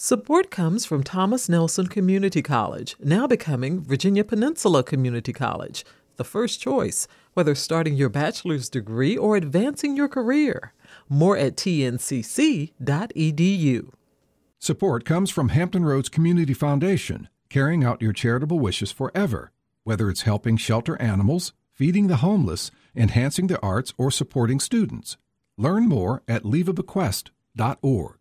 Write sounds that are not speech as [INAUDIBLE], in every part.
Support comes from Thomas Nelson Community College, now becoming Virginia Peninsula Community College, the first choice, whether starting your bachelor's degree or advancing your career. More at tncc.edu. Support comes from Hampton Roads Community Foundation, carrying out your charitable wishes forever, whether it's helping shelter animals, feeding the homeless, enhancing the arts, or supporting students. Learn more at leaveabequest.org.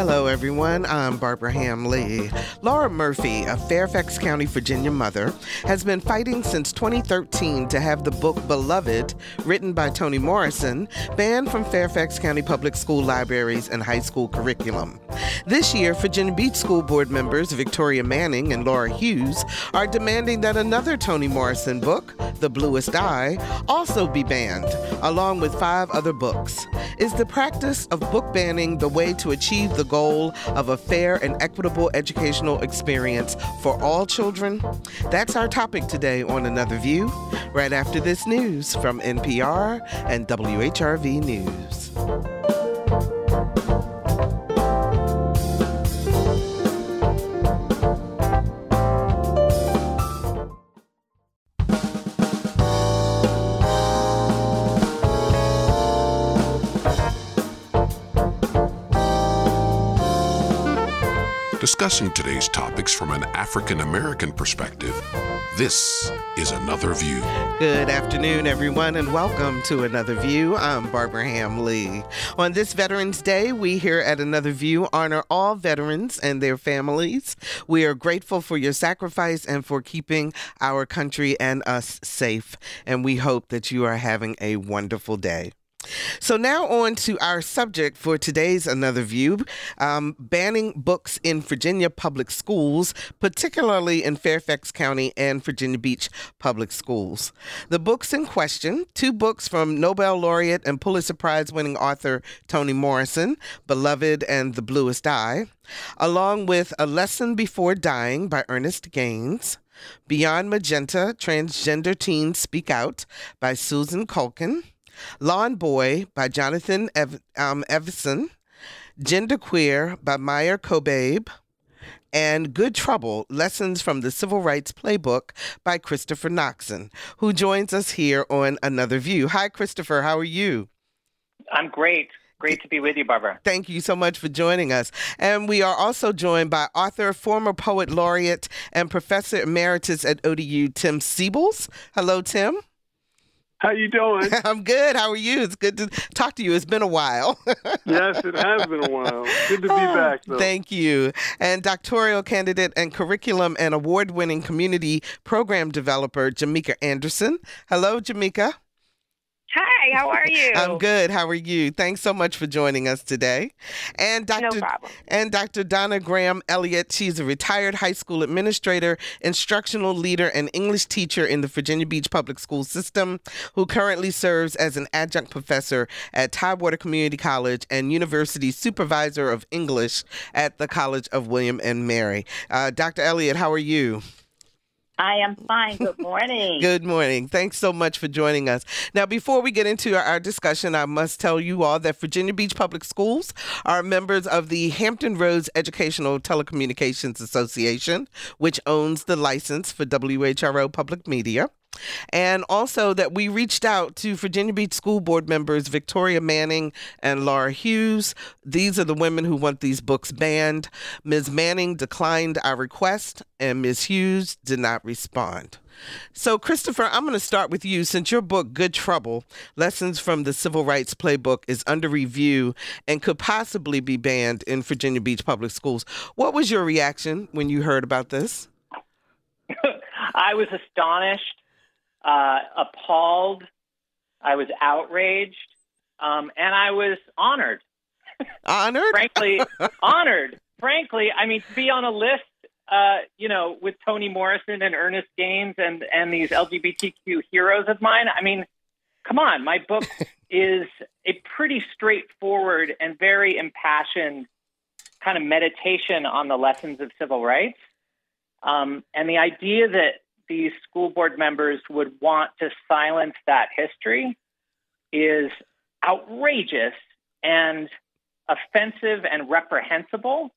Hello, everyone. I'm Barbara Hamm Lee. Laura Murphy, a Fairfax County, Virginia mother, has been fighting since 2013 to have the book Beloved, written by Toni Morrison, banned from Fairfax County public school libraries and high school curriculum. This year, Virginia Beach School Board members Victoria Manning and Laura Hughes are demanding that another Toni Morrison book, The Bluest Eye, also be banned, along with five other books. Is the practice of book banning the way to achieve the goal of a fair and equitable educational experience for all children? That's our topic today on Another View, right after this news from NPR and WHRV News. Discussing today's topics from an African American perspective, this is Another View. Good afternoon, everyone, and welcome to Another View. I'm Barbara Hamm Lee. On this Veterans Day, we here at Another View honor all veterans and their families. We are grateful for your sacrifice and for keeping our country and us safe, and we hope that you are having a wonderful day. So now on to our subject for today's Another View um, banning books in Virginia public schools, particularly in Fairfax County and Virginia Beach public schools. The books in question two books from Nobel laureate and Pulitzer Prize winning author Toni Morrison, Beloved and The Bluest Eye, along with A Lesson Before Dying by Ernest Gaines. Beyond Magenta Transgender Teens Speak Out by Susan Kuklin. Lawn Boy by Jonathan Ev- um, Evison, Genderqueer by Maia Kobabe, and Good Trouble Lessons from the Civil Rights Playbook by Christopher Noxon, who joins us here on Another View. Hi, Christopher. How are you? I'm great. Great to be with you, Barbara. Thank you so much for joining us. And we are also joined by author, former poet laureate, and professor emeritus at ODU, Tim Seibles. Hello, Tim. How you doing? [LAUGHS] I'm good. How are you? It's good to talk to you. It's been a while. [LAUGHS] yes, it has been a while. Good to be oh, back. Though. Thank you. And doctoral candidate and curriculum and award-winning community program developer Jimmeka Anderson. Hello, Jimmeka. Hi, how are [LAUGHS] you? I'm good. How are you? Thanks so much for joining us today. And Dr. No problem. And Dr. Donna Graham Elliott, she's a retired high school administrator, instructional leader, and English teacher in the Virginia Beach Public School System, who currently serves as an adjunct professor at Tidewater Community College and University Supervisor of English at the College of William and Mary. Uh, Dr. Elliott, how are you? I am fine. Good morning. [LAUGHS] Good morning. Thanks so much for joining us. Now, before we get into our, discussion, I must tell you all that Virginia Beach Public Schools are members of the Hampton Roads Educational Telecommunications Association, which owns the license for WHRO Public Media. And also that we reached out to Virginia Beach School Board members Victoria Manning and Laura Hughes. These are the women who want these books banned. Ms. Manning declined our request, and Ms. Hughes did not respond. So, Christopher, I'm going to start with you. Since your book, Good Trouble Lessons from the Civil Rights Playbook, is under review and could possibly be banned in Virginia Beach public schools, what was your reaction when you heard about this? [LAUGHS] I was astonished uh, appalled, I was outraged, um, and I was honored. Honored? Frankly, [LAUGHS] honored. Frankly, I mean, to be on a list, uh, you know, with Toni Morrison and Ernest Gaines and, and these LGBTQ heroes of mine, I mean, come on, my book [LAUGHS] is a pretty straightforward and very impassioned kind of meditation on the lessons of civil rights. Um, and the idea that these school board members would want to silence that history is outrageous and offensive and reprehensible.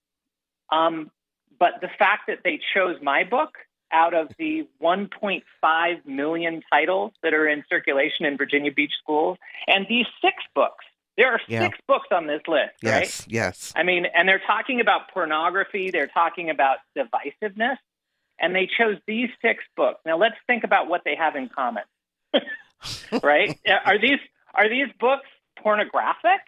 Um, but the fact that they chose my book out of the 1.5 million titles that are in circulation in Virginia Beach schools, and these six books. There are Yeah. six books on this list, right? Yes, yes. I mean, and they're talking about pornography, they're talking about divisiveness, and they chose these six books. Now let's think about what they have in common. [LAUGHS] right? [LAUGHS] Are these are these books pornographic?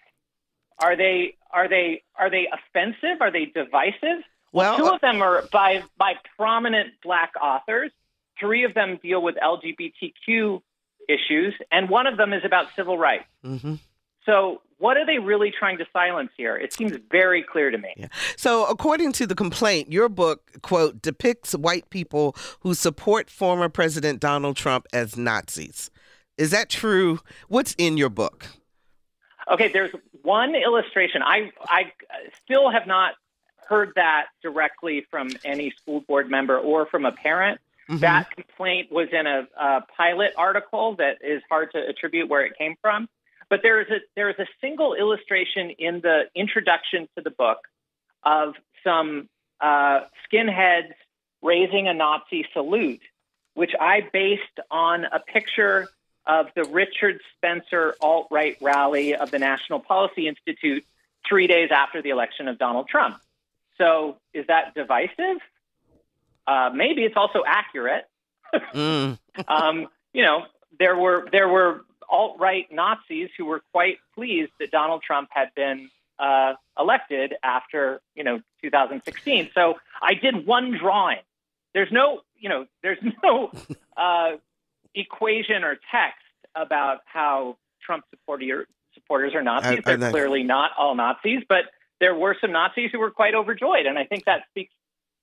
Are they are they are they offensive? Are they divisive? Well, two of them are by by prominent black authors. Three of them deal with LGBTQ issues, and one of them is about civil rights. mhm. So, what are they really trying to silence here? It seems very clear to me. So, according to the complaint, your book, quote, depicts white people who support former President Donald Trump as Nazis. Is that true? What's in your book? Okay, there's one illustration. I I still have not heard that directly from any school board member or from a parent. Mm-hmm. That complaint was in a, a pilot article that is hard to attribute where it came from. But there is a there is a single illustration in the introduction to the book of some uh, skinheads raising a Nazi salute, which I based on a picture of the Richard Spencer alt right rally of the National Policy Institute three days after the election of Donald Trump. So is that divisive? Uh, maybe it's also accurate. Mm. [LAUGHS] um, you know, there were there were alt right Nazis who were quite pleased that Donald Trump had been uh, elected after you know 2016. So I did one drawing. There's no you know there's [LAUGHS] no uh, equation or text about how Trump supporter, supporters are Nazis. I- I They're clearly not all Nazis, but there were some Nazis who were quite overjoyed, and I think that speaks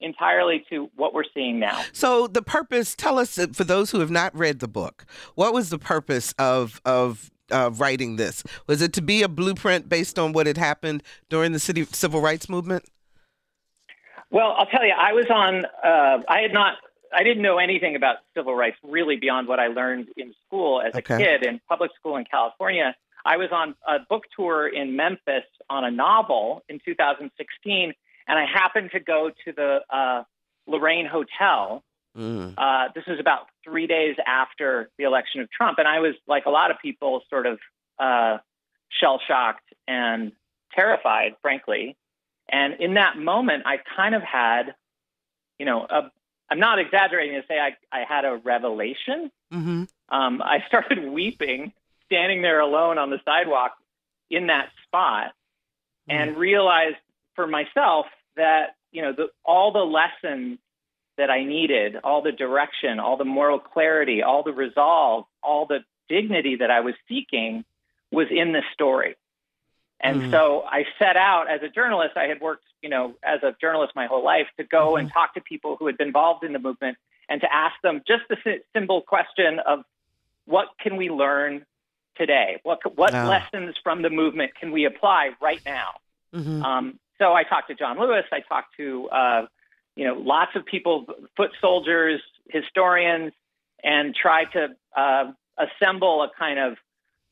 entirely to what we're seeing now. So, the purpose, tell us, uh, for those who have not read the book, what was the purpose of, of uh, writing this? Was it to be a blueprint based on what had happened during the city civil rights movement? Well, I'll tell you, I was on. Uh, I had not. I didn't know anything about civil rights really beyond what I learned in school as Okay. a kid in public school in California. I was on a book tour in Memphis on a novel in 2016, and I happened to go to the uh, Lorraine Hotel. Mm. Uh, this was about three days after the election of Trump, and I was like a lot of people, sort of uh, shell shocked and terrified, frankly. And in that moment, I kind of had, you know, a, I'm not exaggerating to say I, I had a revelation. hmm Um, I started [LAUGHS] weeping, standing there alone on the sidewalk in that spot, and realized for myself that you know the, all the lessons that I needed, all the direction, all the moral clarity, all the resolve, all the dignity that I was seeking was in this story. And Mm. so I set out as a journalist. I had worked, you know, as a journalist my whole life to go and talk to people who had been involved in the movement and to ask them just the simple question of what can we learn today? What what Ah. lessons from the movement can we apply right now? hmm Um, so I talked to John Lewis. I talked to uh, you know lots of people, foot soldiers, historians, and tried to uh, assemble a kind of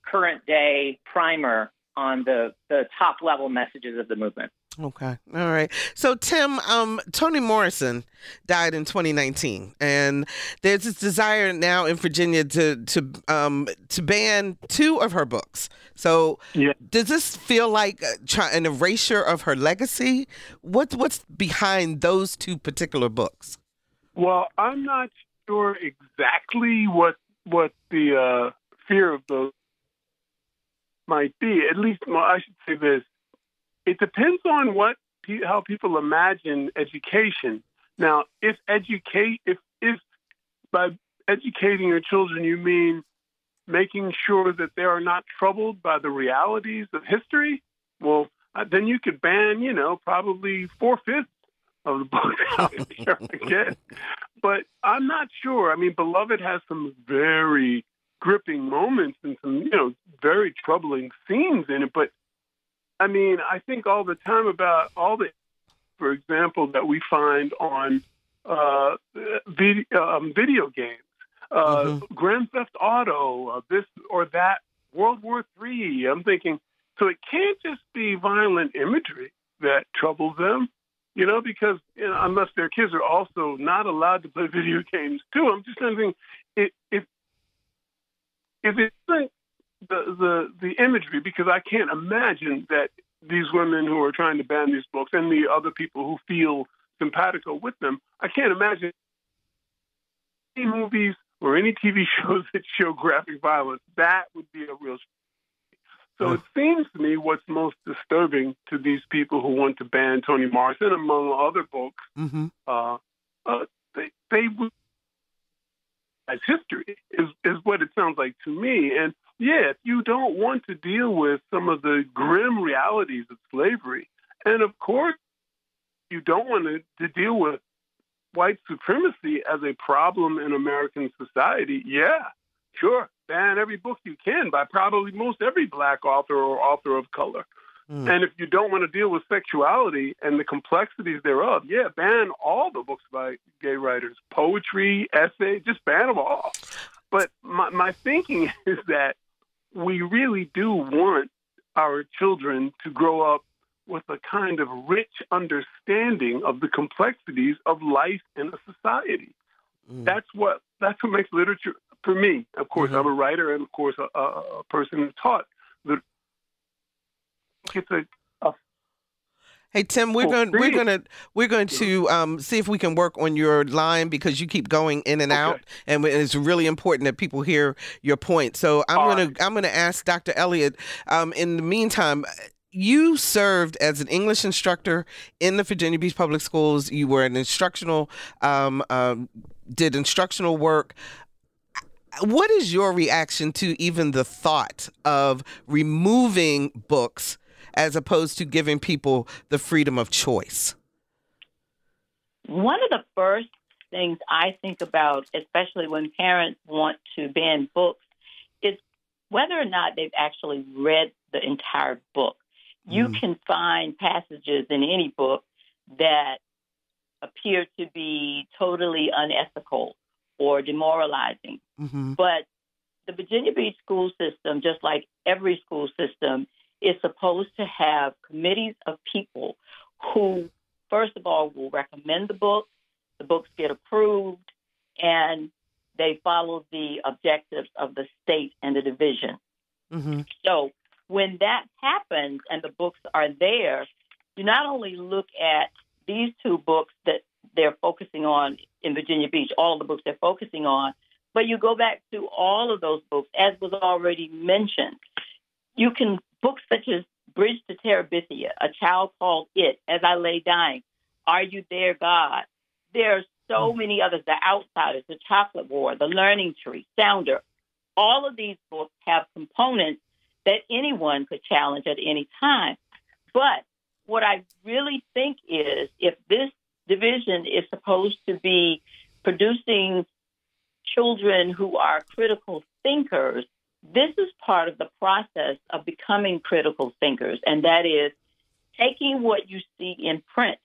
current day primer on the the top level messages of the movement. Okay. All right. So, Tim, um, Toni Morrison died in 2019, and there's this desire now in Virginia to to um, to ban two of her books. So, Yeah. does this feel like uh, an erasure of her legacy? What's what's behind those two particular books? Well, I'm not sure exactly what what the uh, fear of those might be. At least, well, I should say this: it depends on what how people imagine education. Now, if educate if if by educating your children you mean making sure that they are not troubled by the realities of history, well, uh, then you could ban, you know, probably four fifths of the book [LAUGHS] again. But I'm not sure. I mean, Beloved has some very gripping moments and some, you know, very troubling scenes in it. But I mean, I think all the time about all the, for example, that we find on uh, video, um, video games, uh, Mhm. Grand Theft Auto, uh, this or that, World War Three. I'm thinking, so it can't just be violent imagery that troubles them, you know, because you know, unless their kids are also not allowed to play [LAUGHS] video games too. I'm just thinking, it, if if it isn't the the the imagery, because I can't imagine that these women who are trying to ban these books and the other people who feel simpatico with them, I can't imagine any movies or any TV [LAUGHS] shows that show graphic violence. That would be a real. So it seems to me what's most disturbing to these people who want to ban Toni Morrison, among other books, Mm-hmm. uh, uh, they they would as history is is what it sounds like to me. And yeah, if you don't want to deal with some of the grim realities of slavery, and of course you don't want to, to deal with white supremacy as a problem in American society, yeah, sure, ban every book you can by probably most every black author or author of color. Mm. And if you don't want to deal with sexuality and the complexities thereof, yeah, ban all the books by gay writers, poetry, essay, just ban them all. But my, my thinking [LAUGHS] is that we really do want our children to grow up with a kind of rich understanding of the complexities of life in a society. Mm. That's what that's what makes literature for me. Of course, Mhm. I'm a writer and of course a, a, a person who taught. It's a Hey Tim, we're Oh, going we're going to we're going to um, see if we can work on your line because you keep going in and Okay. out, and it's really important that people hear your point. So I'm All to I'm going to ask Dr. Elliott. Um, in the meantime, you served as an English instructor in the Virginia Beach Public Schools. You were an instructional um, um, did instructional work. What is your reaction to even the thought of removing books as opposed to giving people the freedom of choice? One of the first things I think about, especially when parents want to ban books, is whether or not they've actually read the entire book. You Mm. can find passages in any book that appear to be totally unethical or demoralizing. Mm-hmm. But the Virginia Beach school system, just like every school system, is supposed to have committees of people who, first of all, will recommend the book, the books get approved, and they follow the objectives of the state and the division. Mm-hmm. So when that happens and the books are there, you not only look at these two books that they're focusing on in Virginia Beach, all the books they're focusing on, but you go back to all of those books, as was already mentioned. You can books such as Bridge to Terabithia, A Child Called It, As I Lay Dying, Are You There, God? There are so hmm. many others, The Outsiders, The Chocolate War, The Learning Tree, Sounder. All of these books have components that anyone could challenge at any time. But what I really think is if this division is supposed to be producing children who are critical thinkers, this is part of the process of becoming critical thinkers, and that is taking what you see in print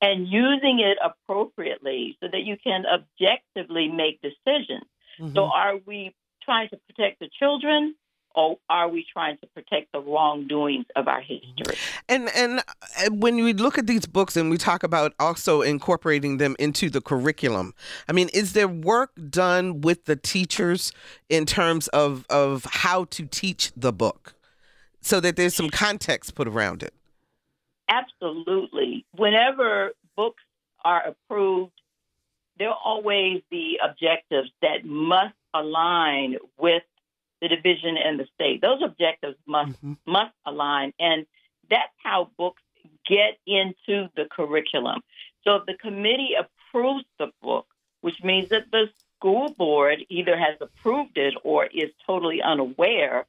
and using it appropriately so that you can objectively make decisions. Mm-hmm. So, are we trying to protect the children? Or are we trying to protect the wrongdoings of our history? And and uh, when we look at these books and we talk about also incorporating them into the curriculum, I mean, is there work done with the teachers in terms of of how to teach the book, so that there's some context put around it? Absolutely. Whenever books are approved, there'll always be objectives that must align with the division and the state. Those objectives must Mhm. must align, and that's how books get into the curriculum. So if the committee approves the book, which means that the school board either has approved it or is totally unaware,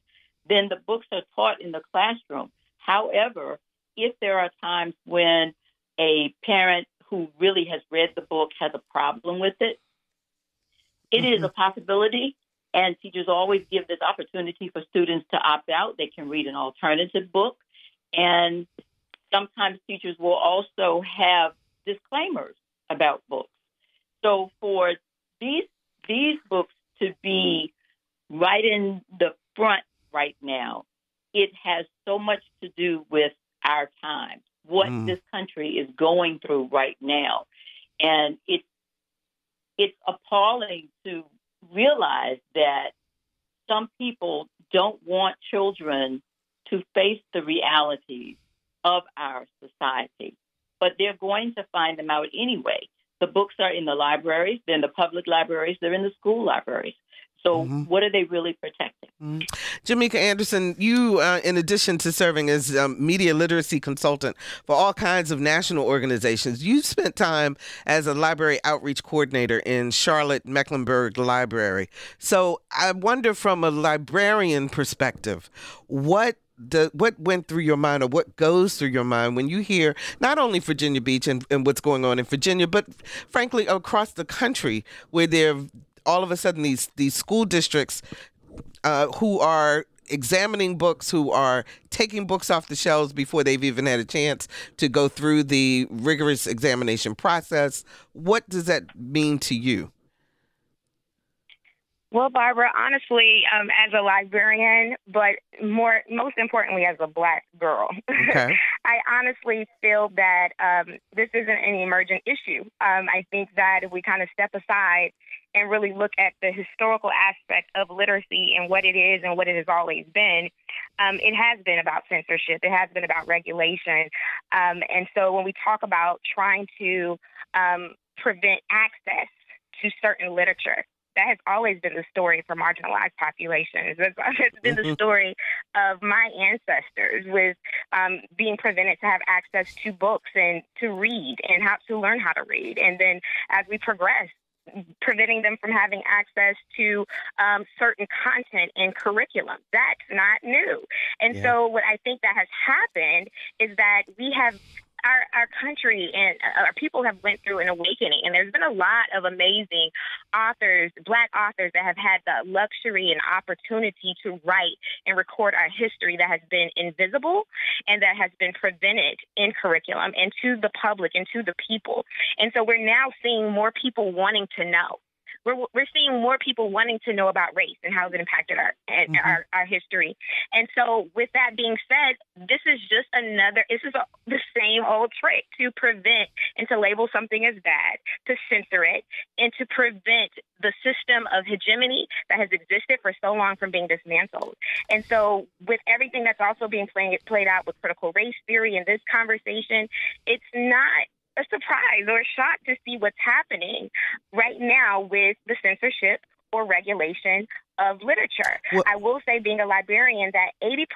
then the books are taught in the classroom. However, if there are times when a parent who really has read the book has a problem with it, it is a possibility. And teachers always give this opportunity for students to opt out. They can read an alternative book. And sometimes teachers will also have disclaimers about books. So for these these books to be right in the front right now, it has so much to do with our time, what mm. this country is going through right now. And it's it's appalling to realize that some people don't want children to face the realities of our society, but they're going to find them out anyway. The books are in the libraries, they're in the public libraries, they're in the school libraries. So, mm-hmm. what are they really protecting? Mm-hmm. Jimmeka Anderson, you, uh, in addition to serving as um, media literacy consultant for all kinds of national organizations, you spent time as a library outreach coordinator in Charlotte Mecklenburg Library. So, I wonder from a librarian perspective, what the, what went through your mind or what goes through your mind when you hear not only Virginia Beach and, and what's going on in Virginia, but frankly across the country where there all of a sudden these these school districts uh, who are examining books, who are taking books off the shelves before they've even had a chance to go through the rigorous examination process. What does that mean to you? Well, Barbara, honestly, um, as a librarian, but more, most importantly, as a black girl, okay. [LAUGHS] I honestly feel that um, this isn't an emergent issue. Um, I think that if we kind of step aside and really look at the historical aspect of literacy and what it is and what it has always been, um, it has been about censorship. It has been about regulation. Um, and so when we talk about trying to um, prevent access to certain literature, that has always been the story for marginalized populations. It's been the mm-hmm. story of my ancestors with um, being prevented to have access to books and to read and how to learn how to read. And then as we progress, preventing them from having access to um, certain content and curriculum. That's not new. And yeah. so, what I think that has happened is that we have our, our country and uh, our people have went through an awakening and there's been a lot of amazing authors black authors that have had the luxury and opportunity to write and record our history that has been invisible and that has been prevented in curriculum and to the public and to the people. And so we're now seeing more people wanting to know we're we're seeing more people wanting to know about race and how it impacted our mm-hmm. our, our history. And so, with that being said, this is just another. This is a, the same old trick to prevent and to label something as bad, to censor it, and to prevent the system of hegemony that has existed for so long from being dismantled. And so, with everything that's also being played played out with critical race theory in this conversation, it's not a surprise or a shock to see what's happening right now with the censorship or regulation of literature. Well, I will say, being a librarian, that 80%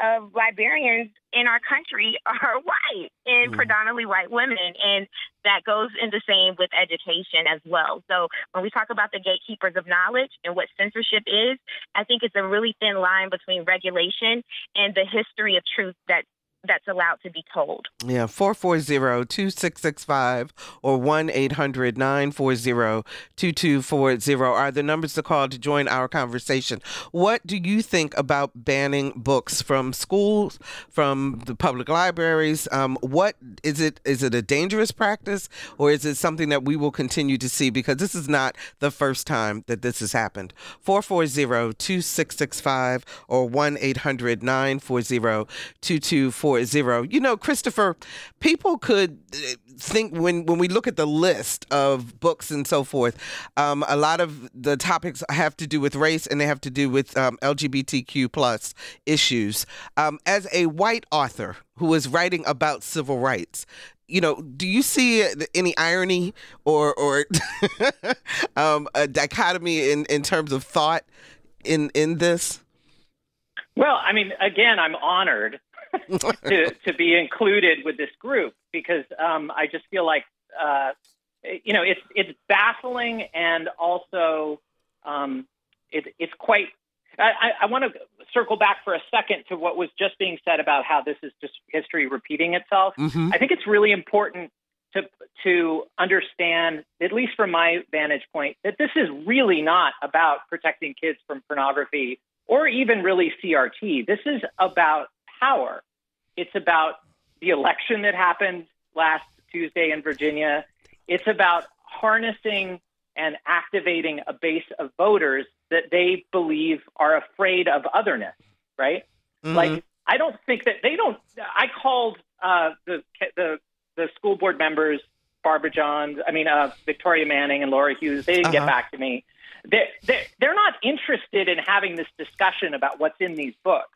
of librarians in our country [LAUGHS] are white and mm-hmm. predominantly white women. And that goes in the same with education as well. So when we talk about the gatekeepers of knowledge and what censorship is, I think it's a really thin line between regulation and the history of truth that that's allowed to be told. Yeah, 440-2665 or 1-800-940-2240 are the numbers to call to join our conversation. What do you think about banning books from schools, from the public libraries? Um, what is it is it a dangerous practice or is it something that we will continue to see because this is not the first time that this has happened. 440-2665 or 1-800-940-2240 zero. You know, Christopher, people could uh, think when when we look at the list of books and so forth, um, a lot of the topics have to do with race and they have to do with um, LGBTQ plus issues. Um, as a white author who is writing about civil rights, you know, do you see any irony or or [LAUGHS] um, a dichotomy in in terms of thought in in this? Well, I mean, again, I'm honored [LAUGHS] to to be included with this group because um, I just feel like uh, you know it's it's baffling and also um, it, it's quite. I, I want to circle back for a second to what was just being said about how this is just history repeating itself. Mm-hmm. I think it's really important to to understand, at least from my vantage point, that this is really not about protecting kids from pornography or even really CRT. This is about power. It's about the election that happened last Tuesday in Virginia. It's about harnessing and activating a base of voters that they believe are afraid of otherness, right? Mm-hmm. Like, I don't think that they don't. I called uh, the the the school board members, Barbara Johns, I mean uh, Victoria Manning and Laura Hughes. They didn't uh-huh. get back to me. They're, they're, they're not interested in having this discussion about what's in these books.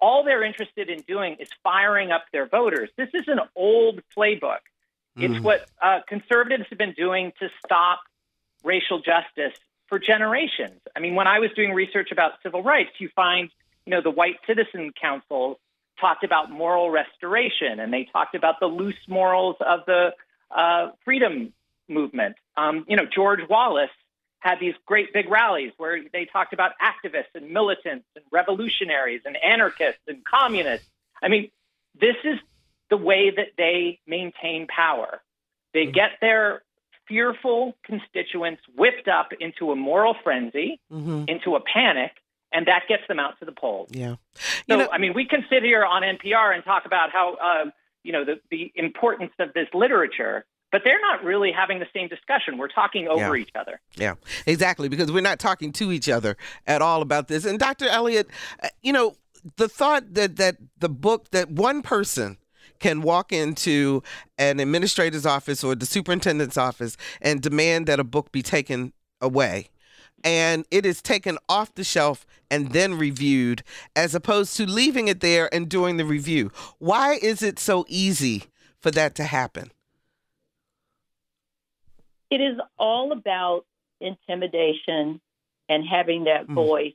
All they're interested in doing is firing up their voters. This is an old playbook. It's mm. what uh, conservatives have been doing to stop racial justice for generations. I mean, when I was doing research about civil rights, you find, you know, the white citizen councils talked about moral restoration and they talked about the loose morals of the uh, freedom movement. Um, you know, George Wallace had these great big rallies where they talked about activists and militants and revolutionaries and anarchists and communists. I mean, this is the way that they maintain power. They mm-hmm. get their fearful constituents whipped up into a moral frenzy, mm-hmm. into a panic, and that gets them out to the polls. Yeah. so, know, I mean, we can sit here on NPR and talk about how, uh, you know, the, the importance of this literature, but they're not really having the same discussion. We're talking over yeah. each other. Yeah, exactly, because we're not talking to each other at all about this. And Dr. Elliott, uh, you know, the thought that that the book that one person can walk into an administrator's office or the superintendent's office and demand that a book be taken away and it is taken off the shelf and then reviewed as opposed to leaving it there and doing the review. Why is it so easy for that to happen? It is all about intimidation and having that mm. voice.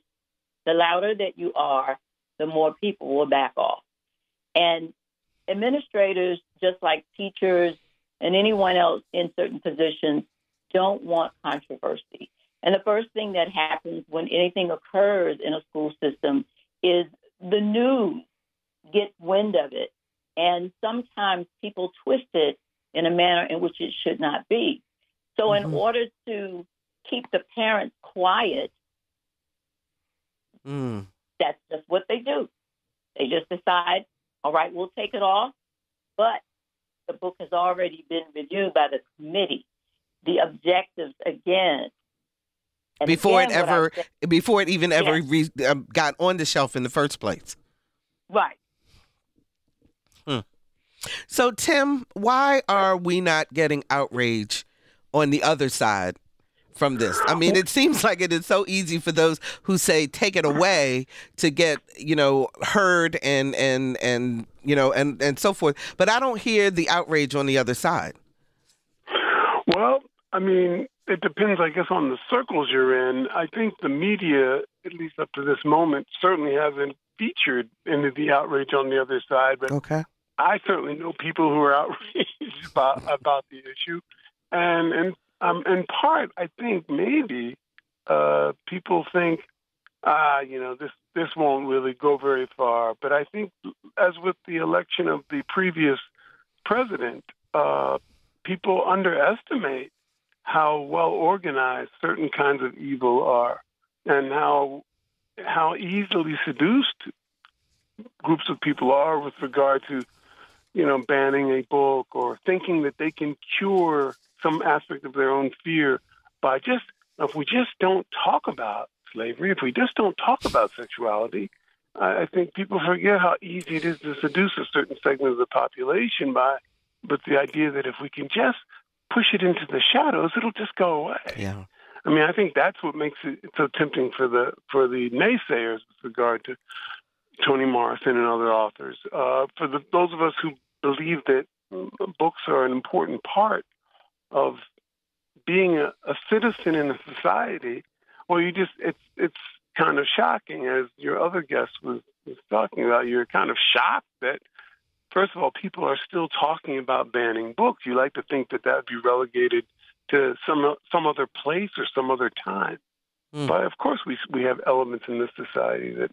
The louder that you are, the more people will back off. And administrators, just like teachers and anyone else in certain positions, don't want controversy. And the first thing that happens when anything occurs in a school system is the news gets wind of it. And sometimes people twist it in a manner in which it should not be. So, mm-hmm. in order to keep the parents quiet, mm. that's just what they do. They just decide all right, we'll take it off. But the book has already been reviewed by the committee. The objectives, again, before again, it ever, before it even ever yes. re, um, got on the shelf in the first place. Right. Hmm. So, Tim, why are we not getting outrage on the other side from this? I mean, it seems [LAUGHS] like it is so easy for those who say take it away to get, you know, heard and and and you know and and so forth. But I don't hear the outrage on the other side. Well, I mean, it depends, I guess, on the circles you're in. I think the media, at least up to this moment, certainly hasn't featured any of the outrage on the other side. But okay. I certainly know people who are [LAUGHS] outraged about about the issue, and and um, in part, I think maybe uh, people think, ah, you know, this this won't really go very far. But I think, as with the election of the previous president, uh, people underestimate how well organized certain kinds of evil are, and how how easily seduced groups of people are with regard to, you know, banning a book or thinking that they can cure some aspect of their own fear by just if we just don't talk about slavery, if we just don't talk about sexuality, I think people forget how easy it is to seduce a certain segment of the population by, but the idea that if we can just push it into the shadows, it'll just go away. Yeah. I mean, I think that's what makes it so tempting for the for the naysayers with regard to Toni Morrison and other authors. Uh, for the, those of us who believe that books are an important part of being a, a citizen in a society, well, you just it's it's kind of shocking, as your other guest was, was talking about. You're kind of shocked that, first of all, people are still talking about banning books. You like to think that that would be relegated to some some other place or some other time. Mm. But of course, we we have elements in this society that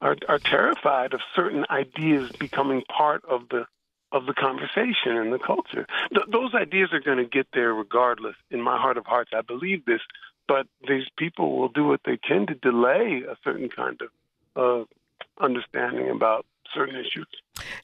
are are terrified of certain ideas becoming part of the of the conversation and the culture. Th- those ideas are going to get there regardless. In my heart of hearts, I believe this. But these people will do what they can to delay a certain kind of uh, understanding about certain issues.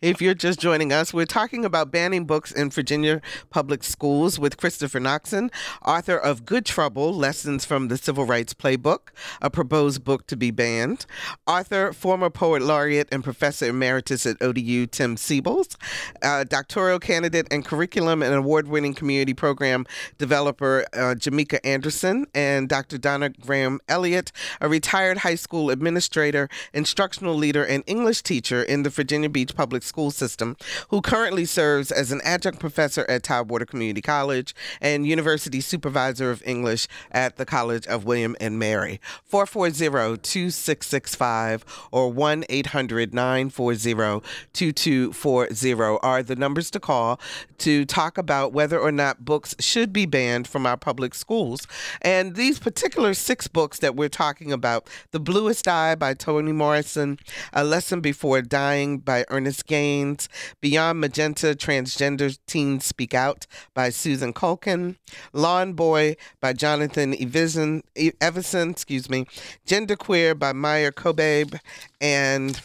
If you're just joining us, we're talking about banning books in Virginia public schools with Christopher Noxon, author of Good Trouble Lessons from the Civil Rights Playbook, a proposed book to be banned. Author, former poet laureate, and professor emeritus at ODU, Tim Seibles. Uh, doctoral candidate and curriculum and award winning community program developer, uh, Jimmeka Anderson. And Dr. Donna Graham Elliott, a retired high school administrator, instructional leader, and English teacher in the Virginia Beach public school system, who currently serves as an adjunct professor at Tidewater Community College and university supervisor of English at the College of William and Mary. 440-2665 or 1-800-940-2240 are the numbers to call to talk about whether or not books should be banned from our public schools. And these particular six books that we're talking about, The Bluest Eye by Toni Morrison, A Lesson Before Dying by Ernest Gaines, Beyond Magenta Transgender Teens Speak Out by Susan Kuklin, Lawn Boy by Jonathan Evison, Evison excuse me, Genderqueer by Maia Kobabe, and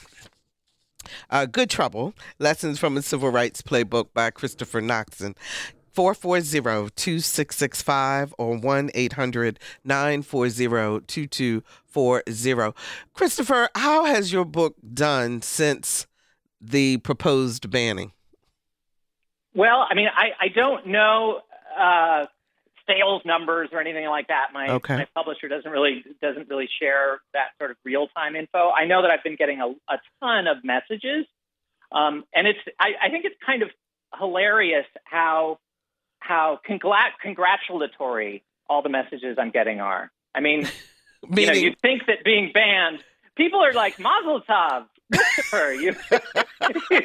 uh, Good Trouble, Lessons from a Civil Rights Playbook by Christopher Noxon. 440-2665 or 1-800-940-2240. Christopher, how has your book done since the proposed banning? Well, I mean, I, I don't know uh, sales numbers or anything like that. My, okay. my publisher doesn't really doesn't really share that sort of real time info. I know that I've been getting a, a ton of messages, um, and it's I, I think it's kind of hilarious how how congr- congratulatory all the messages I'm getting are. I mean, [LAUGHS] you know, you'd think that being banned, people are like Mazel Tov, [LAUGHS] Christopher, you, [LAUGHS]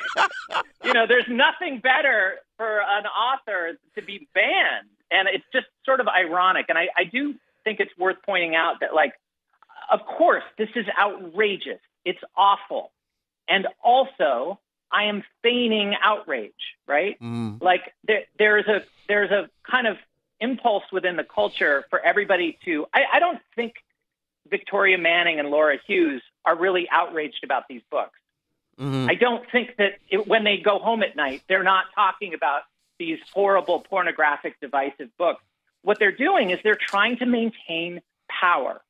you know, there's nothing better for an author to be banned. And it's just sort of ironic. And I, I do think it's worth pointing out that, like, of course, this is outrageous. It's awful. And also, I am feigning outrage, right? Mm. Like there, there's a there's a kind of impulse within the culture for everybody to. I, I don't think Victoria Manning and Laura Hughes are really outraged about these books. Mm-hmm. I don't think that it, when they go home at night, they're not talking about these horrible pornographic divisive books. What they're doing is they're trying to maintain power.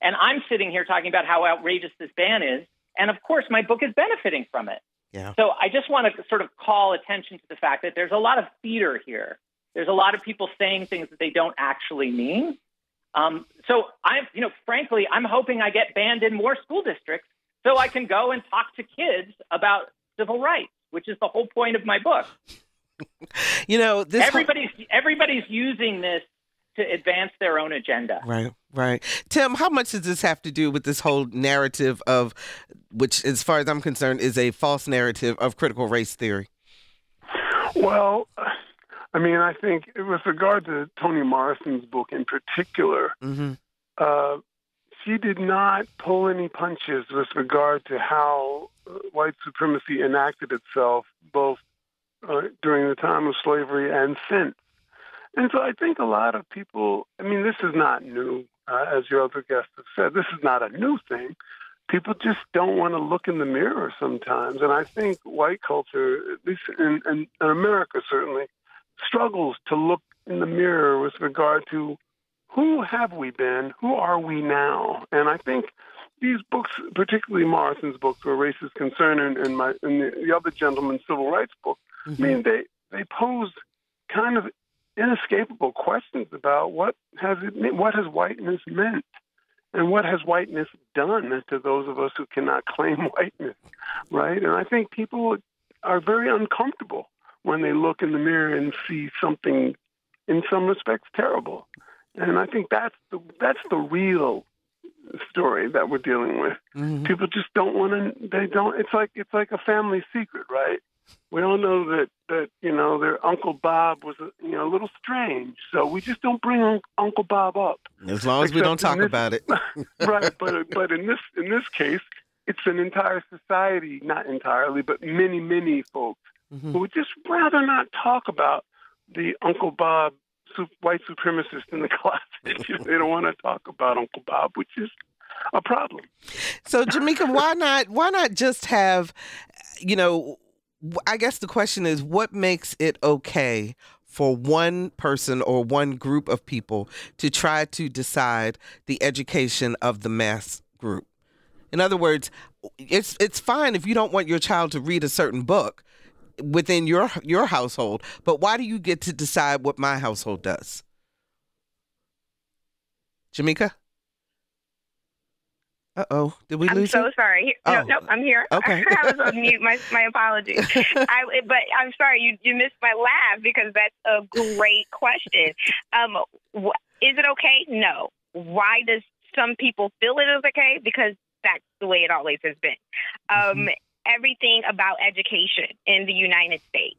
And I'm sitting here talking about how outrageous this ban is. And of course, my book is benefiting from it. Yeah. So I just want to sort of call attention to the fact that there's a lot of theater here. There's a lot of people saying things that they don't actually mean. Um, so I'm, you know, frankly, I'm hoping I get banned in more school districts so I can go and talk to kids about civil rights, which is the whole point of my book. [LAUGHS] you know, this everybody's everybody's using this to advance their own agenda. Right, right. Tim, how much does this have to do with this whole narrative of, which, as far as I'm concerned, is a false narrative of critical race theory? Well, I mean, I think with regard to Toni Morrison's book in particular, mm-hmm. uh, she did not pull any punches with regard to how uh, white supremacy enacted itself both uh, during the time of slavery and since. And so I think a lot of people, I mean, this is not new, uh, as your other guests have said, this is not a new thing. People just don't want to look in the mirror sometimes. And I think white culture, at least in, in, in America certainly, struggles to look in the mirror with regard to who have we been, who are we now, and I think these books, particularly Morrison's books, where race is concerned, and, and my and the, the, other gentleman's civil rights book, mm-hmm. I mean they they pose kind of inescapable questions about what has it what has whiteness meant and what has whiteness done to those of us who cannot [LAUGHS] claim whiteness, right? And I think people are very uncomfortable when they look in the mirror and see something, in some respects, terrible. And I think that's the that's the real story that we're dealing with. Mm-hmm. People just don't want to. They don't. It's like it's like a family secret, right? We all know that that you know their Uncle Bob was you know a little strange, so we just don't bring Uncle Bob up. As long as we don't talk this, about it, [LAUGHS] right? But but in this in this case, it's an entire society, not entirely, but many many folks mm-hmm. who would just rather not talk about the Uncle Bob white supremacist in the [LAUGHS] closet. they don't want to talk about Uncle Bob, which is a problem. So, Jimmeka, why not? Why not just have, you know, I guess the question is what makes it okay for one person or one group of people to try to decide the education of the mass group. In other words, it's it's fine if you don't want your child to read a certain book within your your household, but why do you get to decide what my household does? Jimmeka? Uh oh, did we I'm lose so you? sorry. Oh. No, no, I'm here. [LAUGHS] Okay. I was on mute. My my apologies. [LAUGHS] I, but I'm sorry you you missed my laugh because that's a great question. Um, wh- is it okay? No. Why does some people feel it is okay? Because that's the way it always has been. Um, Mhm. Everything about education in the United States,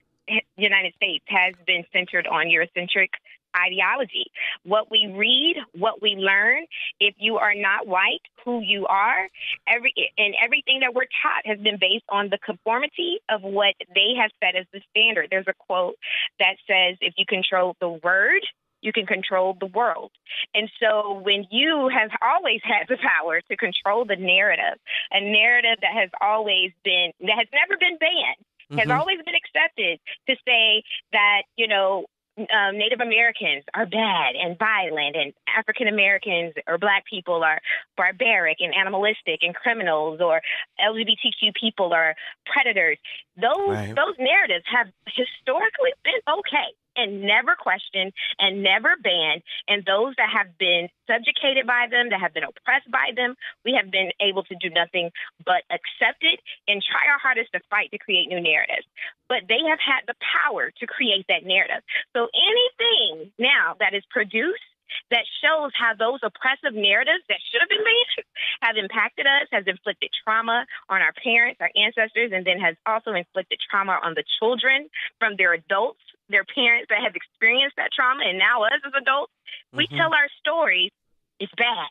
United States, has been centered on Eurocentric ideology. What we read, what we learn, if you are not white, who you are, every and everything that we're taught has been based on the conformity of what they have set as the standard. There's a quote that says, "If you control the word." You can control the world. And so, when you have always had the power to control the narrative, a narrative that has always been, that has never been banned, has Mhm. always been accepted to say that, you know, um, Native Americans are bad and violent, and African Americans or Black people are barbaric and animalistic and criminals, or LGBTQ people are predators. Those Right. those narratives have historically been okay and never questioned and never banned. And those that have been subjugated by them, that have been oppressed by them, we have been able to do nothing but accept it and try our hardest to fight to create new narratives. But they have had the power to create that narrative. So anything now that is produced that shows how those oppressive narratives that should have been made [LAUGHS] have impacted us, has inflicted trauma on our parents, our ancestors, and then has also inflicted trauma on the children from their adults, their parents that have experienced that trauma, and now us as adults. We Mhm. tell our stories, it's bad.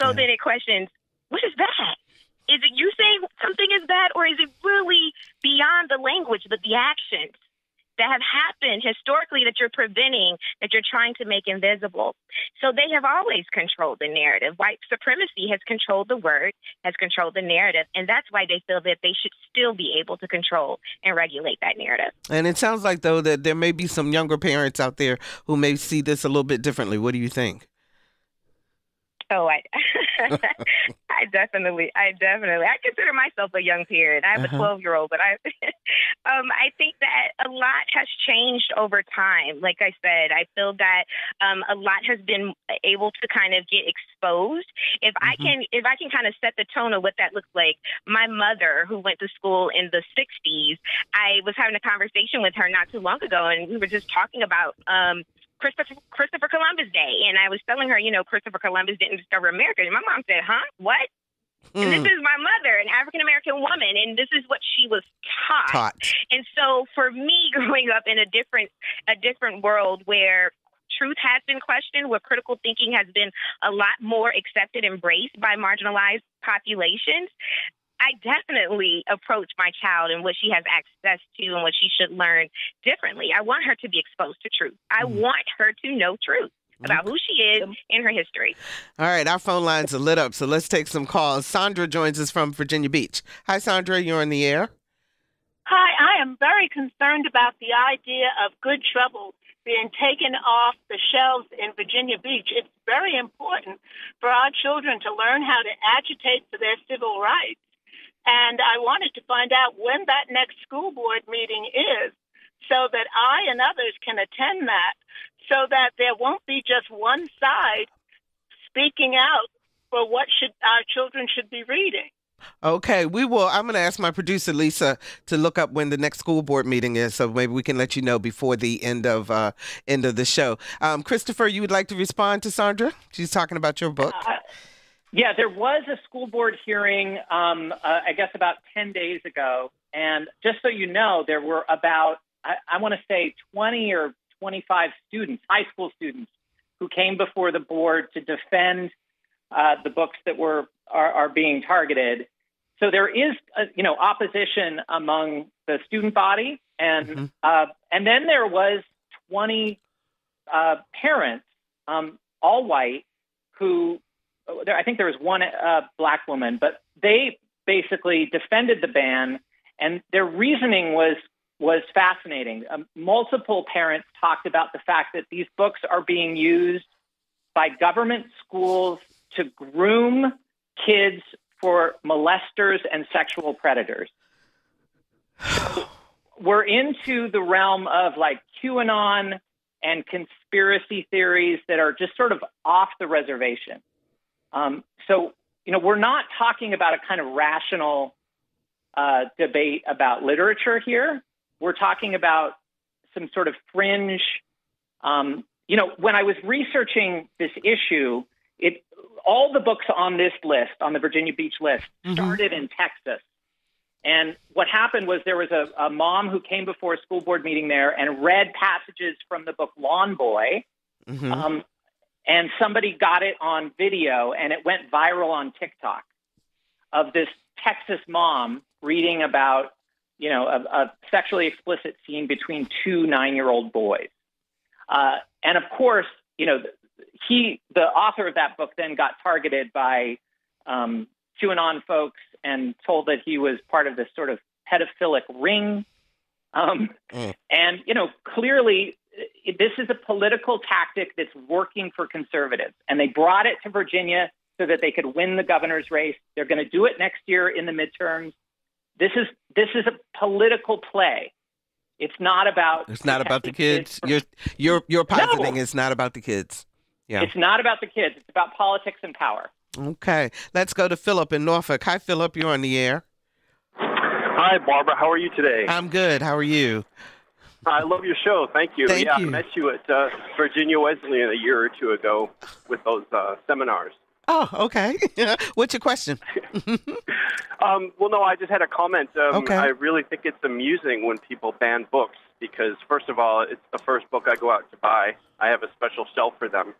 So Yeah. then it questions, what is bad? Is it you saying something is bad, or is it really beyond the language, but the actions? That have happened historically that you're preventing, that you're trying to make invisible. So they have always controlled the narrative. White supremacy has controlled the word, has controlled the narrative, and that's why they feel that they should still be able to control and regulate that narrative. And it sounds like though that there may be some younger parents out there who may see this a little bit differently. What do you think? Oh, I, [LAUGHS] I definitely, I definitely, I consider myself a young parent. I have Uh-huh. a 12 year old, but I, [LAUGHS] um, I think that a lot has changed over time. Like I said, I feel that um, a lot has been able to kind of get exposed. If I Mhm. can, if I can kind of set the tone of what that looks like. My mother, who went to school in the 60s, I was having a conversation with her not too long ago, and we were just talking about. Um, Christopher Christopher Columbus Day, and I was telling her, you know, Christopher Columbus didn't discover America. And my mom said, "Huh? What?" And this Hmm, is my mother, an African American woman, and this is what she was taught. taught. And so, for me, [LAUGHS] growing up in a different a different world where truth has been questioned, where critical thinking has been a lot more accepted, embraced by marginalized populations. I definitely approach my child and what she has access to and what she should learn differently. I want her to be exposed to truth. I Mhm. want her to know truth about who she is and her history. All right, our phone lines are lit up, so let's take some calls. Sandra joins us from Virginia Beach. Hi, Sandra. You're on the air. Hi, I am very concerned about the idea of good trouble being taken off the shelves in Virginia Beach. It's very important for our children to learn how to agitate for their civil rights. And I wanted to find out when that next school board meeting is so that I and others can attend that so that there won't be just one side speaking out for what should our children should be reading. Okay, we will. I'm going to ask my producer Lisa to look up when the next school board meeting is, so maybe we can let you know before the end of uh, end of the show. Um, Christopher, you would like to respond to Sandra? She's talking about your book. Uh, yeah, there was a school board hearing, um, uh, I guess, about 10 days ago. And just so you know, there were about, I, I want to say, 20 or 25 students, high school students, who came before the board to defend uh, the books that were are, are being targeted. So there is, uh, you know, opposition among the student body, and Mhm. uh, and then there was 20 uh, parents, um, all white, who there, I think there was one uh, black woman, but they basically defended the ban and their reasoning was was fascinating. Um, multiple parents talked about the fact that these books are being used by government schools to groom kids for molesters and sexual predators. [SIGHS] we're into the realm of like QAnon and conspiracy theories that are just sort of off the reservation. Um, so, you know, we're not talking about a kind of rational uh, debate about literature here. We're talking about some sort of fringe. Um, you know, when I was researching this issue, it all the books on this list, on the Virginia Beach list, mm-hmm. started in Texas. And what happened was there was a, a, mom who came before a school board meeting there and read passages from the book Lawn Boy. Mm-hmm. Um, and somebody got it on video and it went viral on TikTok of this Texas mom reading about, you know, a, a sexually explicit scene between two nine year old boys. Uh, and of course, you know, he, the author of that book, then got targeted by um, QAnon folks and told that he was part of this sort of pedophilic ring. Um, mm. And, you know, clearly this is a political tactic that's working for conservatives. And they brought it to Virginia so that they could win the governor's race. They're going to do it next year in the midterms. This is this is a political play. It's not about. It's not about the kids. kids you're you're you're positing no. it's not about the kids. Yeah. It's not about the kids. It's about politics and power. Okay. Let's go to Philip in Norfolk. Hi, Philip. You're on the air. Hi, Barbara. How are you today? I'm good. How are you? I love your show. Thank you. Thank yeah, you. I met you at uh, Virginia Wesleyan a year or two ago with those uh, seminars. Oh, okay. [LAUGHS] What's your question? [LAUGHS] um, well, no, I just had a comment. Um, okay. I really think it's amusing when people ban books because, first of all, it's the first book I go out to buy. I have a special shelf for them.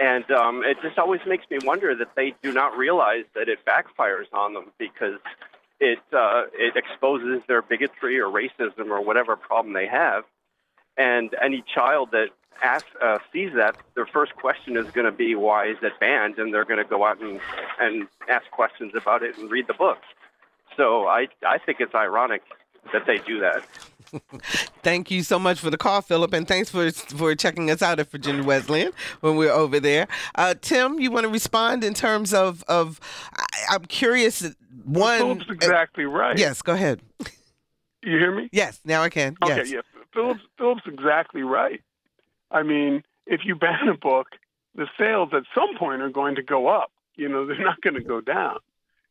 And um, it just always makes me wonder that they do not realize that it backfires on them because it uh, it exposes their bigotry or racism or whatever problem they have. And any child that asks, uh, sees that, their first question is going to be, "Why is it banned?" And they're going to go out and and ask questions about it and read the book. So I I think it's ironic that they do that. Thank you so much for the call, Philip, and thanks for for checking us out at Virginia Wesleyan when we're over there. Uh, Tim, you want to respond in terms of of I, am curious. One, well, Philip's exactly uh, right. Yes, go ahead. You hear me? Yes, now I can. Okay, yes. yeah. Philip's Philip's exactly right. I mean, if you ban a book, the sales at some point are going to go up. You know, they're not going to go down.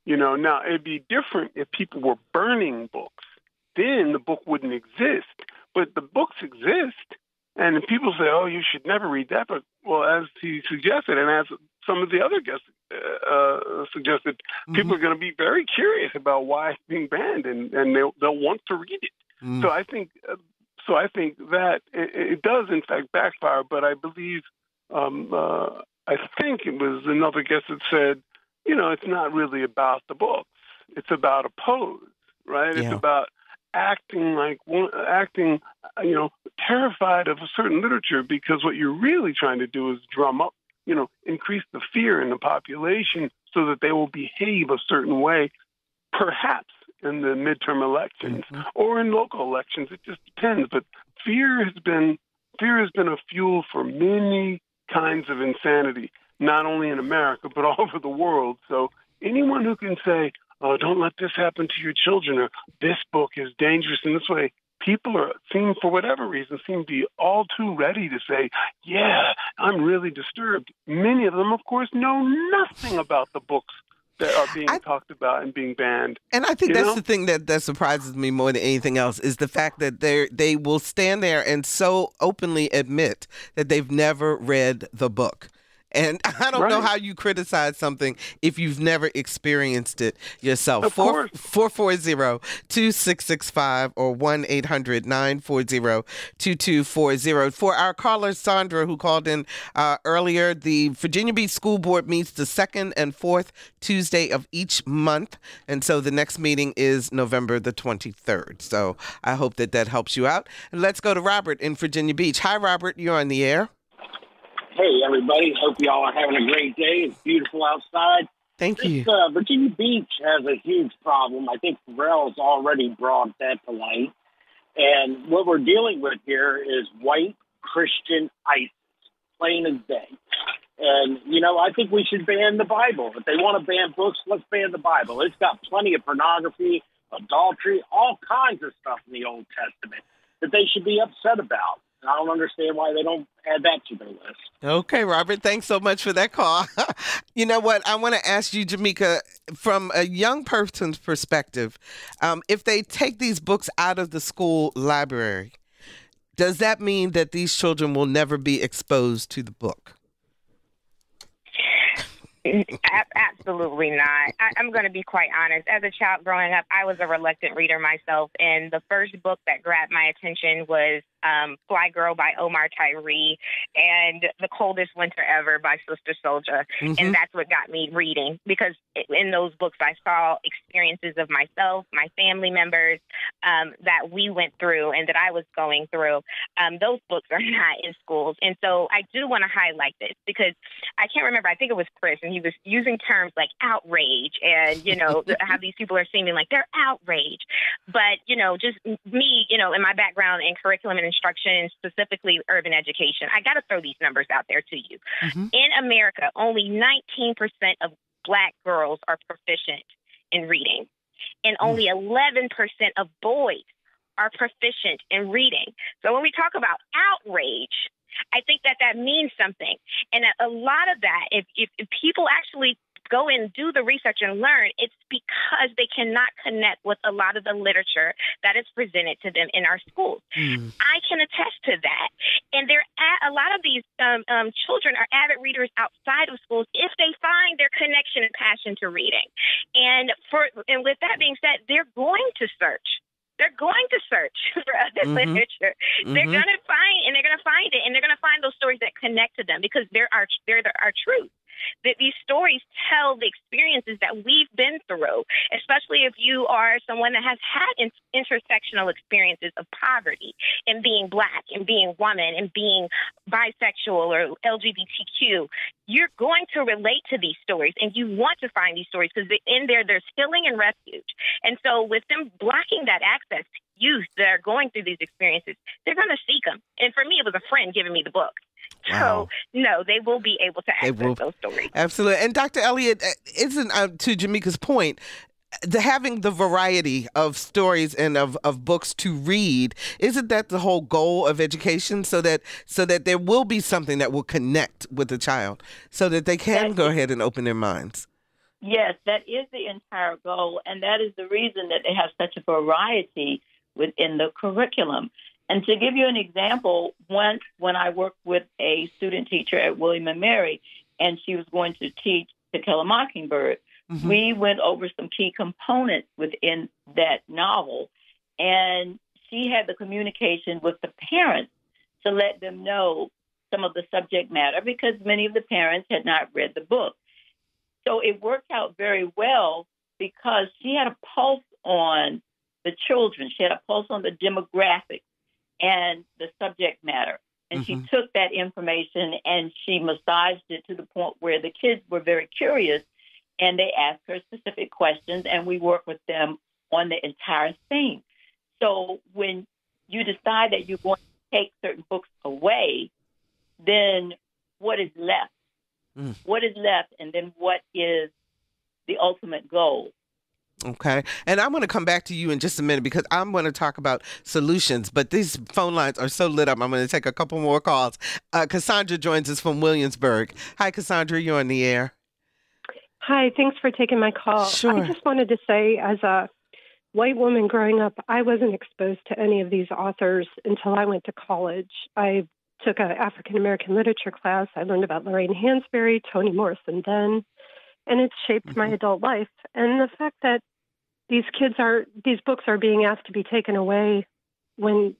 You know, now it'd be different if people were burning books then the book wouldn't exist. But the books exist, and people say, "Oh, you should never read that." But well, as he suggested, and as some of the other guests uh, uh suggested, mm-hmm. people are going to be very curious about why it's being banned, and and they'll they'll want to read it. Mm. So I think, so I think that it, it, does in fact backfire. But I believe, um, uh, I think it was another guest that said, you know, it's not really about the books; it's about a pose, right? Yeah. It's about acting like acting, you know, terrified of a certain literature because what you're really trying to do is drum up, you know, increase the fear in the population so that they will behave a certain way, perhaps in the midterm elections mm-hmm. or in local elections. It just depends. But fear has been fear has been a fuel for many kinds of insanity, not only in America but [LAUGHS] all over the world. So anyone who can say, oh, don't let this happen to your children, or this book is dangerous in this way. People are seem, for whatever reason, seem to be all too ready to say, "Yeah, I'm really disturbed." Many of them, of course, know nothing about the books that are being I, talked about and being banned. And I think that's know? the thing that, that surprises me more than anything else is the fact that they they will stand there and so openly admit that they've never read the book. And [LAUGHS] I don't right. know how you criticize something if you've never experienced it yourself. Of 4, 440-2665 or 1-800-940-2240. For our caller, Sandra, who called in uh, earlier, the Virginia Beach School Board meets the second and fourth Tuesday of each month. And so the next meeting is November the 23rd. So I hope that that helps you out. And let's go to Robert in Virginia Beach. Hi, Robert. You're on the air. Hey, everybody. Hope y'all are having a great day. It's beautiful outside. Thank you. This, uh, Virginia Beach has a huge problem. I think Pharrell has already brought that to light. And what we're dealing with here is white Christian ISIS, plain as day. And, you know, I think we should ban the Bible. If they want to ban books, let's ban the Bible. It's got plenty of pornography, adultery, all kinds of stuff in the Old Testament that they should be upset about. I don't understand why they don't add that to their list. Okay, Robert, thanks so much for that call. [LAUGHS] you know what? I want to ask you, Jimmeka, from a young person's perspective, um, if they take these books out of the school library, does that mean that these children will never be exposed to the book? Absolutely not. I, am going to be quite honest. As a child growing up, I was a reluctant reader myself, and the first book that grabbed my attention was um, Fly Girl by Omar Tyree and The Coldest Winter Ever by Sister Souljah. Mm-hmm. And that's what got me reading because in those books I saw experiences of myself, my family members um, that we went through and that I was going through. Um, those books are [LAUGHS] not in schools. And so I do want to highlight this because I can't remember, I think it was Chris, and he was using terms like outrage and, you know, how these people are seeming like they're outraged. But, you know, just me, you know, in my background in curriculum and instruction, specifically urban education. I got to throw these numbers out there to you. Mm-hmm. In America, only 19% of Black girls are proficient in reading, and mm. only 11% of boys are proficient in reading. So when we talk about outrage, I think that that means something. And a lot of that, if, if, if people actually go and do the research and learn, it's because they cannot connect with a lot of the literature that is presented to them in our schools. Mm. I can attest to that. And there, a lot of these um, um, children are avid readers outside of schools if they find their connection and passion to reading. And for and with that being said, they're going to search they're going to search [LAUGHS] for other mm-hmm. literature. Mm-hmm. They're going to find, and they're going to find it, and they're going to find those stories that connect to them because they're our, they're our truth that these stories tell the experiences that we've been through, especially if you are someone that has had in- intersectional experiences of poverty and being black and being woman and being bisexual or LGBTQ. You're going to relate to these stories and you want to find these stories because in there there's healing and refuge. And so with them blocking that access youth that are going through these experiences, they're going to seek them. And for me, it was a friend giving me the book. Wow. So no, they will be able to access will, those stories. Absolutely. And Dr. Elliott, uh, isn't uh, to Jimmeka's point, the having the variety of stories and of, of books to read isn't that the whole goal of education so that so that there will be something that will connect with the child so that they can go ahead and open their minds yes that is the entire goal and that is the reason that they have such a variety within the curriculum and to give you an example, once when I worked with a student teacher at William and Mary, and she was going to teach To Kill a Mockingbird, mm-hmm. we went over some key components within that novel, and she had the communication with the parents to let them know some of the subject matter because many of the parents had not read the book. So it worked out very well because she had a pulse on the children. She had a pulse on the demographics and the subject matter. And mm-hmm. she took that information and she massaged it to the point where the kids were very curious and they asked her specific questions and we worked with them on the entire thing. So when you decide that you're going to take certain books away, then what is left? Mm. What is left? And then what is the ultimate goal? Okay. And I'm going to come back to you in just a minute because I'm going to talk about solutions, but these phone lines are so lit up. I'm going to take a couple more calls. Uh, Cassandra joins us from Williamsburg. Hi, Cassandra. You're on the air. Hi. Thanks for taking my call. Sure. I just wanted to say, as a white woman growing up, I wasn't exposed to any of these authors until I went to college. I took an African American literature class. I learned about Lorraine Hansberry, Toni Morrison then and it's shaped mm-hmm. my adult life. And the fact that these kids are these books are being asked to be taken away when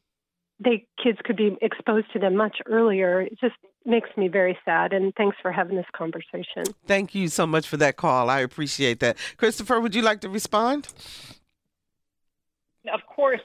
they kids could be exposed to them much earlier it just makes me very sad. And thanks for having this conversation. Thank you so much for that call. I appreciate that. Christopher would you like to respond? Of course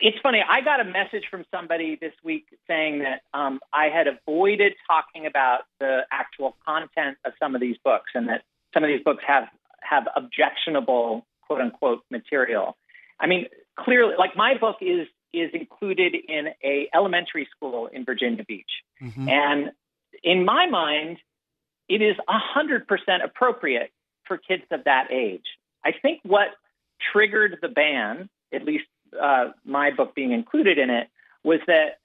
it's funny. I got a message from somebody this week saying that um, I had avoided talking about the actual content of some of these books, and that some of these books have have objectionable quote unquote material. I mean, clearly, like my book is is included in a elementary school in Virginia Beach, mm-hmm. and in my mind, it is hundred percent appropriate for kids of that age. I think what triggered the ban, at least uh, my book being included in it, was that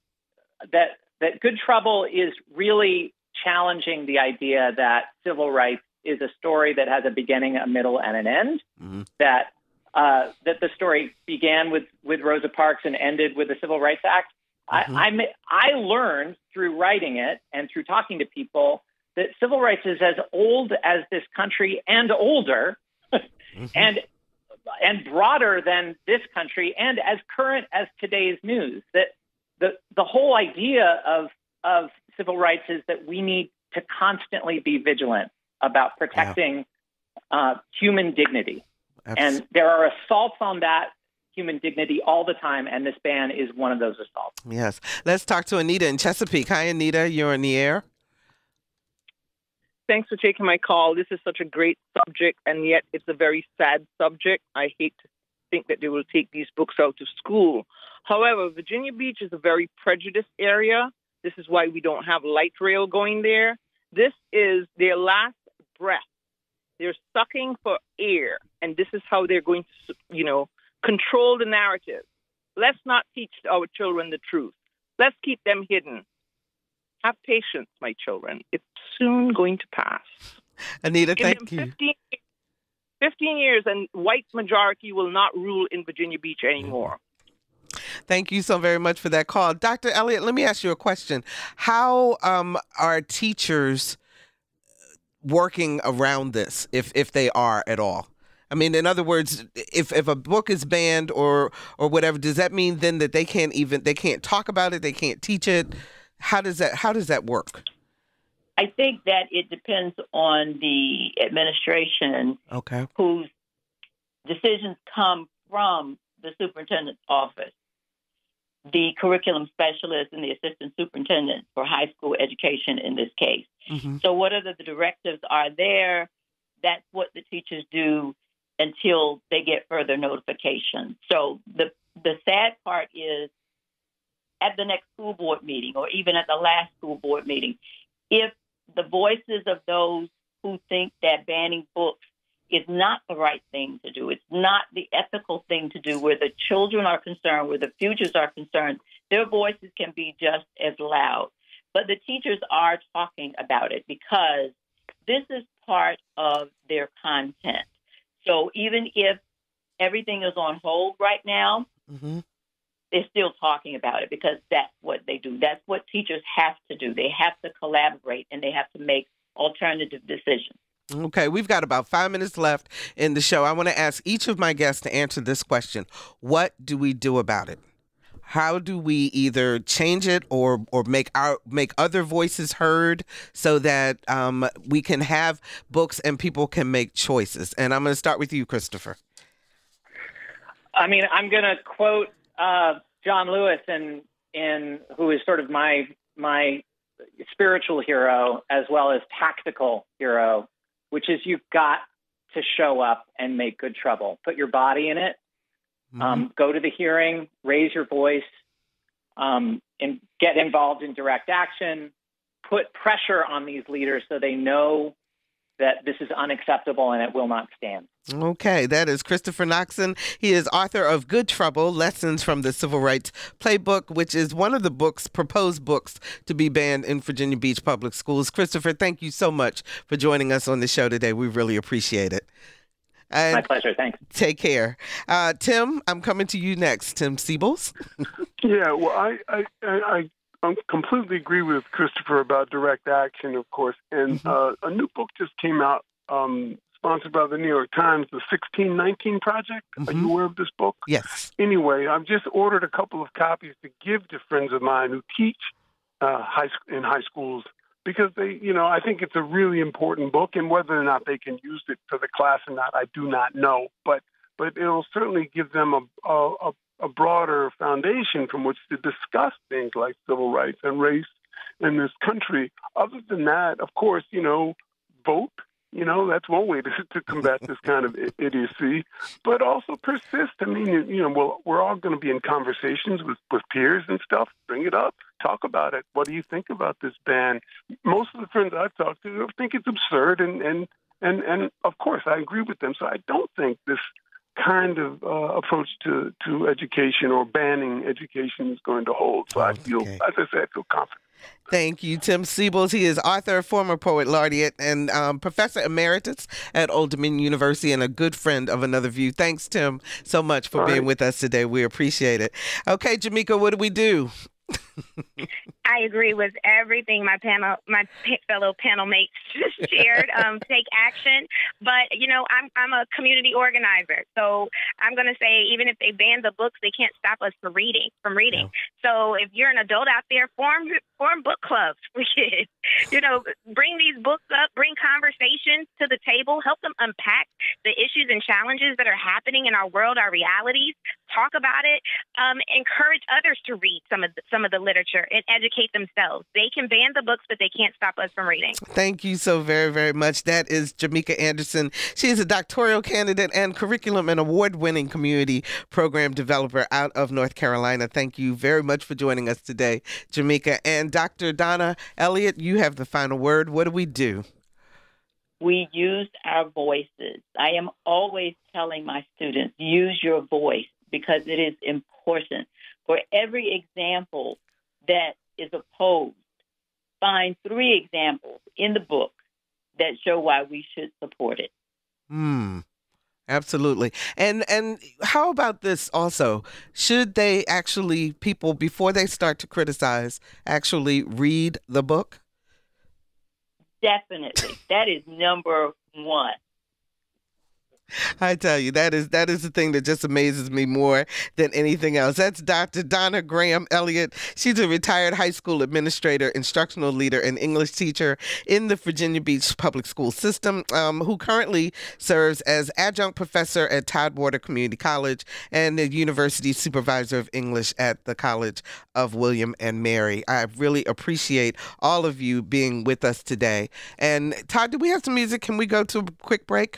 that that Good Trouble is really challenging the idea that civil rights is a story that has a beginning, a middle, and an end. Mm-hmm. That uh, that the story began with with Rosa Parks and ended with the Civil Rights Act. Mm-hmm. I, I I learned through writing it and through talking to people that civil rights is as old as this country and older, [LAUGHS] mm-hmm. and and broader than this country and as current as today's news. That the the whole idea of of civil rights is that we need to constantly be vigilant about protecting yeah. uh, human dignity. And there are assaults on that human dignity all the time, and this ban is one of those assaults. Yes. Let's talk to Anita in Chesapeake. Hi, Anita. You're in the air. Thanks for taking my call. This is such a great subject, and yet it's a very sad subject. I hate to think that they will take these books out of school. However, Virginia Beach is a very prejudiced area. This is why we don't have light rail going there. This is their last breath. They're sucking for air, and this is how they're going to, you know, control the narrative. Let's not teach our children the truth. Let's keep them hidden. Have patience, my children. It's soon going to pass. Anita, Give thank you. 15, 15 years, and white majority will not rule in Virginia Beach anymore. Thank you so very much for that call. Dr. Elliott, let me ask you a question. How um, are teachers working around this, if, if they are at all? I mean, in other words, if, if a book is banned or or whatever, does that mean then that they can't even they can't talk about it, they can't teach it? How does that how does that work? I think that it depends on the administration okay. whose decisions come from the superintendent's office, the curriculum specialist, and the assistant superintendent for high school education in this case. Mm-hmm. So, whatever the directives are there, that's what the teachers do until they get further notification. So, the the sad part is at the next school board meeting or even at the last school board meeting, if the voices of those who think that banning books is not the right thing to do, it's not the ethical thing to do where the children are concerned, where the futures are concerned, their voices can be just as loud. But the teachers are talking about it because this is part of their content. So even if everything is on hold right now, mm-hmm they're still talking about it because that's what they do. That's what teachers have to do. They have to collaborate and they have to make alternative decisions. Okay, we've got about five minutes left in the show. I want to ask each of my guests to answer this question What do we do about it? How do we either change it or or make our make other voices heard so that um, we can have books and people can make choices? And I'm going to start with you, Christopher. I mean, I'm going to quote uh, John Lewis, and in who is sort of my my spiritual hero as well as tactical hero, which is you've got to show up and make good trouble. Put your body in it. Mm-hmm. Um, go to the hearing. Raise your voice. Um, and get involved in direct action. Put pressure on these leaders so they know that this is unacceptable and it will not stand. Okay, that is Christopher Noxon. He is author of Good Trouble Lessons from the Civil Rights Playbook, which is one of the books, proposed books, to be banned in Virginia Beach Public Schools. Christopher, thank you so much for joining us on the show today. We really appreciate it. And My pleasure. Thanks. Take care. Uh, Tim, I'm coming to you next. Tim Seibles. [LAUGHS] yeah, well, I, I, I, I completely agree with Christopher about direct action, of course. And mm-hmm. uh, a new book just came out, um, sponsored by the New York Times, the 1619 Project. Mm-hmm. Are you mm-hmm. aware of this book? Yes. Anyway, I've just ordered a couple of copies to give to friends of mine who teach uh, high in high schools because they, you know, I think it's a really important book, and whether or not they can use it for the class or not, I do not know. But but it'll certainly give them a, a, a a broader foundation from which to discuss things like civil rights and race in this country. Other than that, of course, you know, vote. You know, that's one way [LAUGHS] to, to combat this kind of idiocy, but also persist. I mean, you know, well, we're all going to be in conversations with, with peers and stuff. Bring it up, talk about it. What do you think about this ban? Most of the friends I've talked to think it's absurd, and and and and of course I agree with them. So I don't think this kind of uh, approach to, to education or banning education is going to hold. So I feel, as I said, I feel confident. Thank you, Tim Seibles. He is author, former poet laureate, and um, professor emeritus at Old Dominion University, and a good friend of Another View. Thanks, Tim, so much for All being right. with us today. We appreciate it. Okay, Jimmeka, what do we do? [LAUGHS] I agree with everything my panel, my fellow panel mates [LAUGHS] just shared. Um, take action, but you know, I'm I'm a community organizer, so I'm going to say even if they ban the books, they can't stop us from reading. From reading. So if you're an adult out there, form form book clubs [LAUGHS] We kids. You know, bring these books up, bring conversations to the table, help them unpack the issues and challenges that are happening in our world, our realities. Talk about it. Um, encourage others to read some of the, some of the literature and educate themselves. They can ban the books, but they can't stop us from reading. Thank you so very, very much. That is Jimmeka Anderson. She is a doctoral candidate and curriculum and award winning community program developer out of North Carolina. Thank you very much for joining us today, Jimmeka. And Dr. Donna Elliott, you have the final word. What do we do? We use our voices. I am always telling my students use your voice because it is important. For every example that is opposed, find three examples in the book that show why we should support it. Hmm. Absolutely. And and how about this also? Should they actually people before they start to criticize actually read the book? Definitely. that is number 1. I tell you, that is that is the thing that just amazes me more than anything else. That's Dr. Donna Graham Elliott. She's a retired high school administrator, instructional leader, and English teacher in the Virginia Beach public school system, um, who currently serves as adjunct professor at Tidewater Community College and the university supervisor of English at the College of William and Mary. I really appreciate all of you being with us today. And Todd, do we have some music? Can we go to a quick break?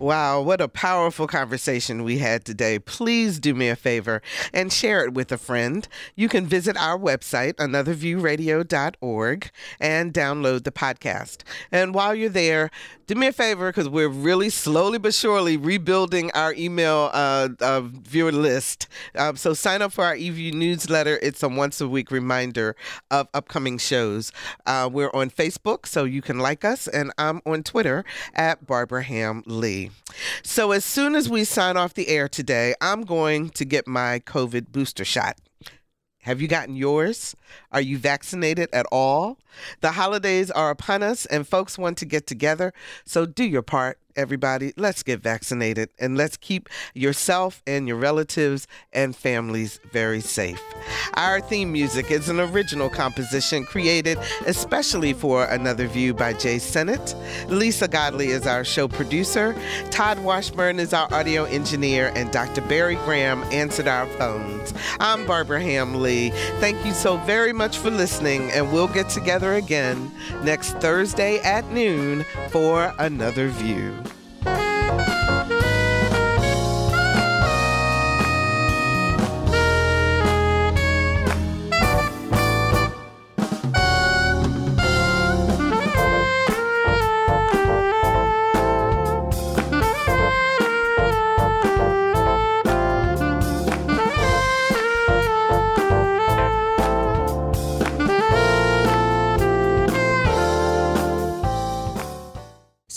Wow, what a powerful conversation we had today. Please do me a favor and share it with a friend. You can visit our website, anotherviewradio.org, and download the podcast. And while you're there, do me a favor because we're really slowly but surely rebuilding our email uh, uh, viewer list. Uh, so sign up for our eView newsletter. It's a once a week reminder of upcoming shows. Uh, we're on Facebook, so you can like us, and I'm on Twitter at Barbara Hamm Lee. So, as soon as we sign off the air today, I'm going to get my COVID booster shot. Have you gotten yours? Are you vaccinated at all? The holidays are upon us and folks want to get together, so do your part everybody, let's get vaccinated and let's keep yourself and your relatives and families very safe. Our theme music is an original composition created especially for Another View by Jay Sennett. Lisa Godley is our show producer. Todd Washburn is our audio engineer, and Dr. Barry Graham answered our phones. I'm Barbara Hamm Lee. Thank you so very much for listening, and we'll get together again next Thursday at noon for Another View. Bye.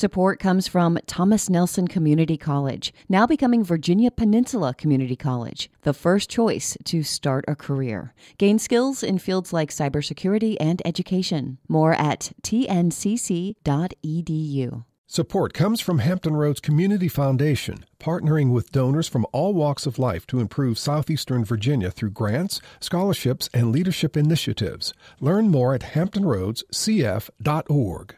Support comes from Thomas Nelson Community College, now becoming Virginia Peninsula Community College, the first choice to start a career. Gain skills in fields like cybersecurity and education. More at tncc.edu. Support comes from Hampton Roads Community Foundation, partnering with donors from all walks of life to improve southeastern Virginia through grants, scholarships, and leadership initiatives. Learn more at hamptonroadscf.org.